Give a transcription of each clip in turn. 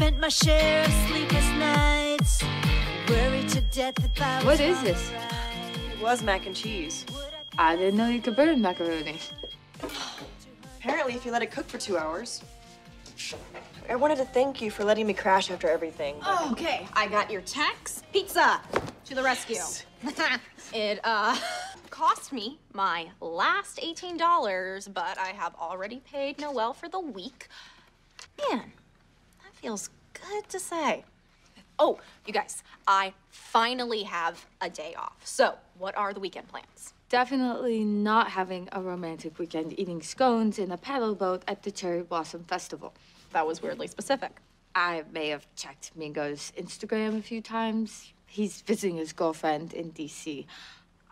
spent my share of sleepless nights. Worried to death if I What is this? It was mac and cheese. I didn't know you could burn macaroni. Apparently, if you let it cook for two hours. I wanted to thank you for letting me crash after everything. but- Okay, I got your text. Pizza to the rescue. it uh cost me my last $18, but I have already paid Noel for the week. Man, that feels good to say. Oh, you guys, I finally have a day off. So, what are the weekend plans? Definitely not having a romantic weekend eating scones in a paddle boat at the Cherry Blossom Festival. That was weirdly specific. I may have checked Mingo's Instagram a few times. He's visiting his girlfriend in DC.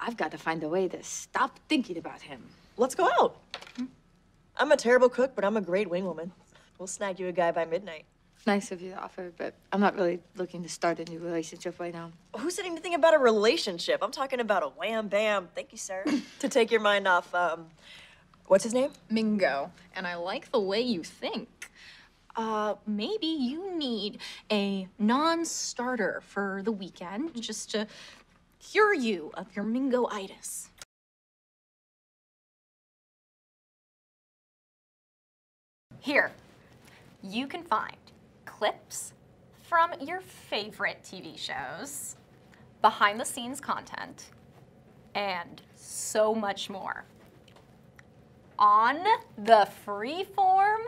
I've got to find a way to stop thinking about him. Let's go out. Hmm? I'm a terrible cook, but I'm a great wing woman. We'll snag you a guy by midnight. Nice of you to offer, but I'm not really looking to start a new relationship right now. Who said anything about a relationship? I'm talking about a wham bam. Thank you, sir. to take your mind off, um, what's his name? Mingo, and I like the way you think. Uh, maybe you need a non-starter for the weekend just to cure you of your Mingo-itis. Here, you can find clips from your favorite TV shows, behind the scenes content, and so much more on the Freeform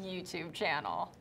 YouTube channel.